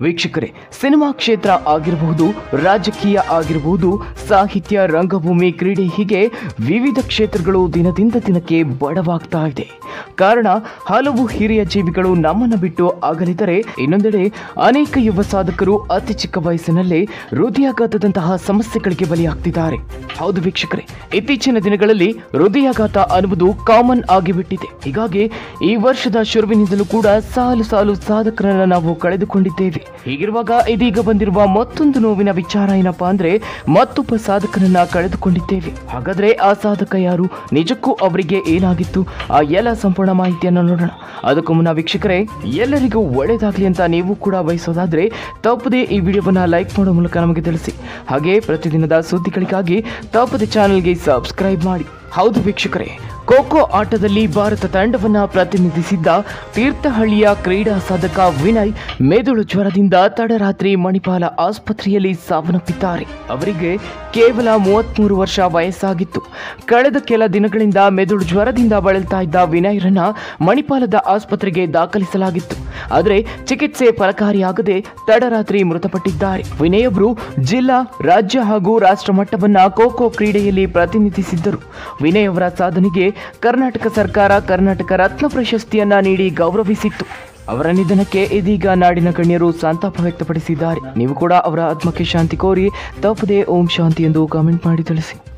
ವೀಕ್ಷಕರೇ, ಸಿನಿಮಾ ಕ್ಷೇತ್ರ ಆಗಿರಬಹುದು, ರಾಜಕೀಯ ಆಗಿರಬಹುದು, ಸಾಹಿತ್ಯ, ರಂಗಭೂಮಿ, ಕ್ರೀಡೆ ಹೀಗೆ ವಿವಿಧ ಕ್ಷೇತ್ರಗಳು ದಿನದಿಂದ ದಿನಕ್ಕೆ ಬಡವಾಗ್ತಾ ಇದೆ. ಕಾರಣ, ಹಲವು ಹಿರಿಯ ಜೀವಿಗಳು ನಮ್ಮನ್ನು ಬಿಟ್ಟು ಅಗಲಿದರೆ ಇನ್ನೊಂದೆಡೆ ಅನೇಕ ಯುವ ಸಾಧಕರು ಅತಿ ಚಿಕ್ಕ ವಯಸ್ಸಿನಲ್ಲೇ ಹೃದಯಾಘಾತದಂತಹ ಸಮಸ್ಯೆಗಳಿಗೆ ಬಲಿಯಾಗ್ತಿದ್ದಾರೆ. ಹೌದು ವೀಕ್ಷಕರೇ, ಇತ್ತೀಚಿನ ದಿನಗಳಲ್ಲಿ ಹೃದಯಾಘಾತ ಅನ್ನುವುದು ಕಾಮನ್ ಆಗಿಬಿಟ್ಟಿದೆ. ಹೀಗಾಗಿ ಈ ವರ್ಷದ ಶುರುವಿನಿಂದಲೂ ಕೂಡ ಸಾಲು ಸಾಲು ಸಾಧಕರನ್ನು ನಾವು ಕಳೆದುಕೊಂಡಿದ್ದೇವೆ. ಹೀಗಿರುವಾಗ ಇದೀಗ ಬಂದಿರುವ ಮತ್ತೊಂದು ನೋವಿನ ವಿಚಾರ ಏನಪ್ಪಾ ಅಂದ್ರೆ ಮತ್ತೊಬ್ಬ ಸಾಧಕನನ್ನ ಕಳೆದುಕೊಂಡಿದ್ದೇವೆ. ಹಾಗಾದ್ರೆ ಆ ಸಾಧಕ ಯಾರು? ನಿಜಕ್ಕೂ ಅವರಿಗೆ ಏನಾಗಿತ್ತು? ಆ ಎಲ್ಲ ಸಂಪೂರ್ಣ ಮಾಹಿತಿಯನ್ನು ನೋಡೋಣ. ಅದಕ್ಕೂ ಮುನ್ನ ವೀಕ್ಷಕರೇ, ಎಲ್ಲರಿಗೂ ಒಳ್ಳೇದಾಗ್ಲಿ ಅಂತ ನೀವು ಕೂಡ ಬಯಸೋದಾದ್ರೆ ತಪ್ಪದೆ ಈ ವಿಡಿಯೋವನ್ನ ಲೈಕ್ ಮಾಡೋ ಮೂಲಕ ನಮಗೆ ತಿಳಿಸಿ. ಹಾಗೆ ಪ್ರತಿದಿನದ ಸುದ್ದಿಗಳಿಗಾಗಿ ತಪ್ಪದೆ ಚಾನೆಲ್ಗೆ ಸಬ್ಸ್ಕ್ರೈಬ್ ಮಾಡಿ. ಹೌದು ವೀಕ್ಷಕರೇ ಖೋಖೋ ಆಟದಲ್ಲಿ ಭಾರತ ತಂಡವನ್ನು ಪ್ರತಿನಿಧಿಸಿದ್ದ ತೀರ್ಥಹಳ್ಳಿಯ ಕ್ರೀಡಾ ಸಾಧಕ ವಿನಯ್ ಮೆದುಳು ಜ್ವರದಿಂದ ತಡರಾತ್ರಿ ಮಣಿಪಾಲ ಆಸ್ಪತ್ರೆಯಲ್ಲಿ ಸಾವನ್ನಪ್ಪಿದ್ದಾರೆ. ಅವರಿಗೆ ಕೇವಲ ಮೂವತ್ಮೂರು ವರ್ಷ ವಯಸ್ಸಾಗಿತ್ತು. ಕಳೆದ ಕೆಲ ದಿನಗಳಿಂದ ಮೆದುಳು ಜ್ವರದಿಂದ ಬಳಲ್ತಾ ಇದ್ದ ವಿನಯ್ರನ್ನ ಮಣಿಪಾಲದ ಆಸ್ಪತ್ರೆಗೆ ದಾಖಲಿಸಲಾಗಿತ್ತು. ಆದರೆ ಚಿಕಿತ್ಸೆ ಫಲಕಾರಿಯಾಗದೆ ತಡರಾತ್ರಿ ಮೃತಪಟ್ಟಿದ್ದಾರೆ. ವಿನಯ್ ಅವರು ಜಿಲ್ಲಾ, ರಾಜ್ಯ ಹಾಗೂ ರಾಷ್ಟ್ರ ಮಟ್ಟವನ್ನ ಖೋಖೋ ಕ್ರೀಡೆಯಲ್ಲಿ ಪ್ರತಿನಿಧಿಸಿದ್ದರು. ವಿನಯ್ ಅವರ ಸಾಧನೆಗೆ ಕರ್ನಾಟಕ ಸರ್ಕಾರ ಕರ್ನಾಟಕ ರತ್ನ ಪ್ರಶಸ್ತಿಯನ್ನ ನೀಡಿ ಗೌರವಿಸಿತ್ತು. ಅವರ ನಿಧನಕ್ಕೆ ಇದೀಗ ನಾಡಿನ ಗಣ್ಯರು ಸಂತಾಪ ವ್ಯಕ್ತಪಡಿಸಿದ್ದಾರೆ. ನೀವು ಕೂಡ ಅವರ ಆತ್ಮಕ್ಕೆ ಶಾಂತಿ ಕೋರಿ ತಪ್ಪದೆ ಓಂ ಶಾಂತಿ ಎಂದು ಕಾಮೆಂಟ್ ಮಾಡಿ ತಿಳಿಸಿ.